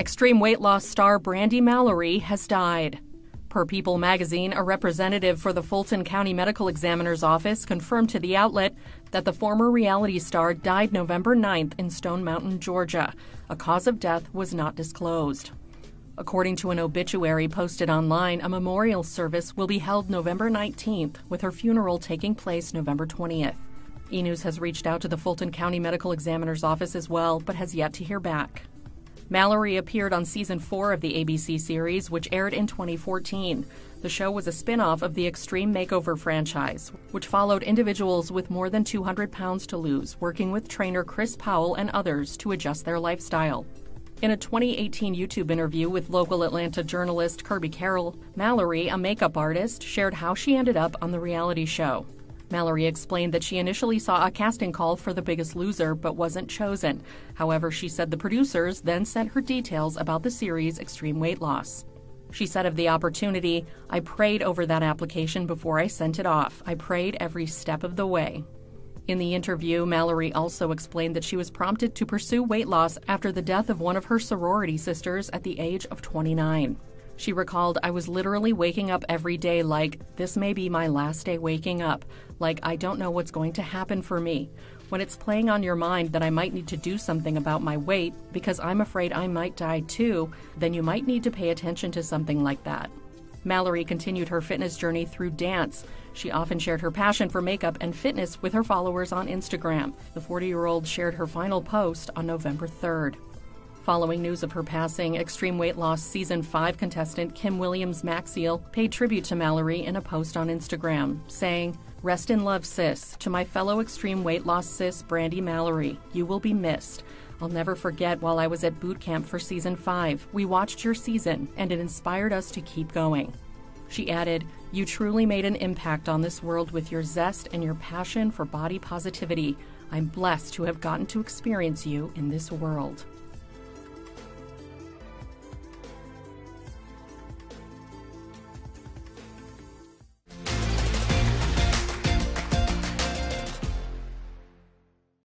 Extreme weight loss star Brandi Mallory has died. Per People magazine, a representative for the Fulton County Medical Examiner's Office confirmed to the outlet that the former reality star died November 9th in Stone Mountain, Georgia. A cause of death was not disclosed. According to an obituary posted online, a memorial service will be held November 19th, with her funeral taking place November 20th. E News has reached out to the Fulton County Medical Examiner's Office as well, but has yet to hear back. Mallory appeared on season four of the ABC series, which aired in 2014. The show was a spin off of the Extreme Makeover franchise, which followed individuals with more than 200 pounds to lose, working with trainer Chris Powell and others to adjust their lifestyle. In a 2018 YouTube interview with local Atlanta journalist Kirby Carroll, Mallory, a makeup artist, shared how she ended up on the reality show. Mallory explained that she initially saw a casting call for The Biggest Loser but wasn't chosen. However, she said the producers then sent her details about the series Extreme Weight Loss. She said of the opportunity, I prayed over that application before I sent it off. I prayed every step of the way. In the interview, Mallory also explained that she was prompted to pursue weight loss after the death of one of her sorority sisters at the age of 29. She recalled, I was literally waking up every day like, this may be my last day waking up. Like, I don't know what's going to happen for me. When it's playing on your mind that I might need to do something about my weight because I'm afraid I might die too, then you might need to pay attention to something like that. Mallory continued her fitness journey through dance. She often shared her passion for makeup and fitness with her followers on Instagram. The 40 year old shared her final post on November 3rd. Following news of her passing, Extreme Weight Loss Season 5 contestant Kim Williams Maxiel paid tribute to Mallory in a post on Instagram, saying, Rest in love, sis. To my fellow Extreme Weight Loss sis, Brandi Mallory, you will be missed. I'll never forget while I was at boot camp for season 5. We watched your season, and it inspired us to keep going. She added, You truly made an impact on this world with your zest and your passion for body positivity. I'm blessed to have gotten to experience you in this world.